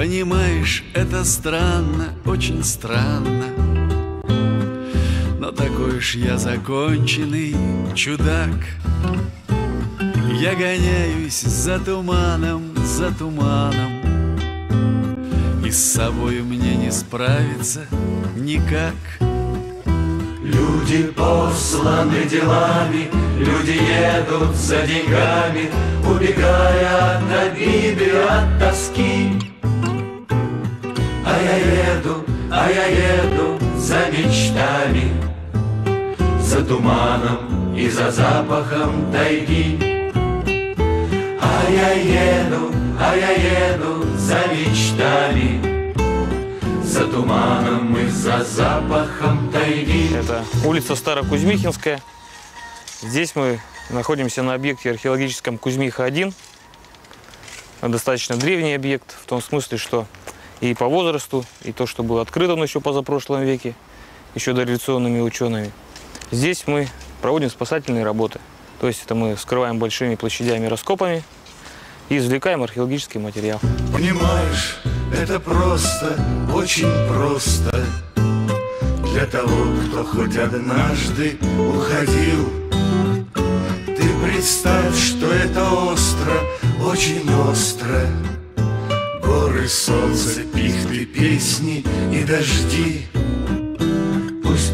Понимаешь, это странно, очень странно. Но такой уж я законченный чудак. Я гоняюсь за туманом, за туманом. И с собой мне не справиться никак. Люди посланы делами, люди едут за деньгами, Убегая от обиды, от тоски. Мечтами, За туманом и за запахом тайги. А я еду, а я еду за мечтами, За туманом и за запахом тайги. Это улица Старокузьмихинская. Здесь мы находимся на объекте археологическом Кузьмиха-1. Достаточно древний объект, в том смысле, что и по возрасту, и то, что было открыто он еще позапрошлом веке, еще дореволюционными учеными. Здесь мы проводим спасательные работы. То есть это мы скрываем большими площадями раскопами и извлекаем археологический материал. Понимаешь, это просто, очень просто Для того, кто хоть однажды уходил Ты представь, что это остро, очень остро Горы, солнце, пихты, песни и дожди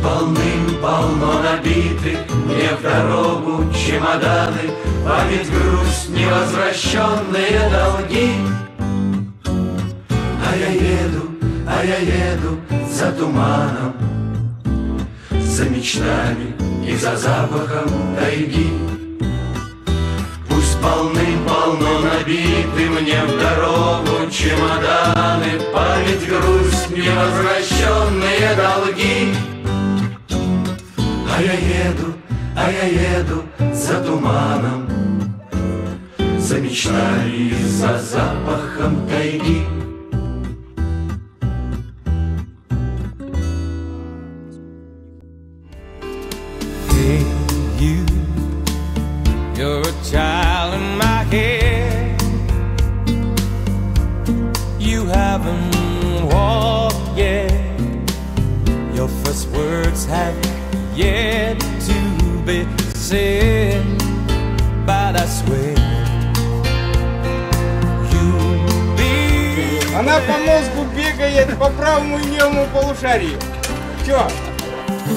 полным-полно набиты Мне в дорогу чемоданы Память, грусть, невозвращенные долги а я еду, а я еду за туманом, За мечтами и за запахом тайги. Пусть полным-полно набиты мне в дорогу чемоданы, Память, грусть, невозвращенные долги. А я еду, а я еду за туманом, За мечтами и за запахом тайги. Hey, you, you're a child in my head. You haven't walked yet. Your first words have yet to be said. But I swear you'll be. Она по мозгу бегает по правому и левому полушарию. Чё?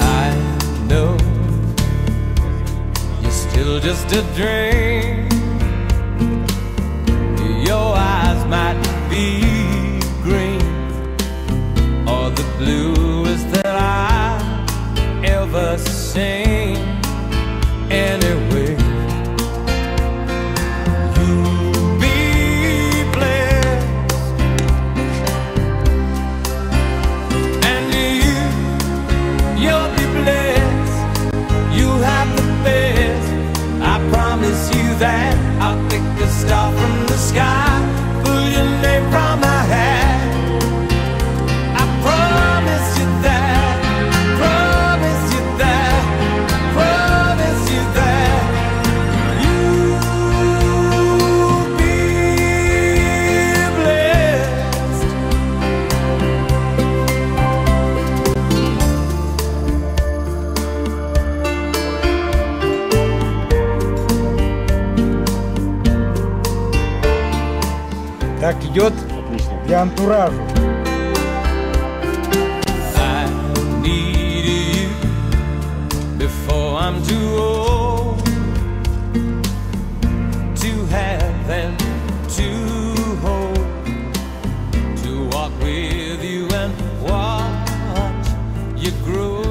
I know you're still just a dream. That. I'll pick a star from the sky, Так идет для антуража. I need you before I'm too old to have and to hold, to walk with you and watch you grow.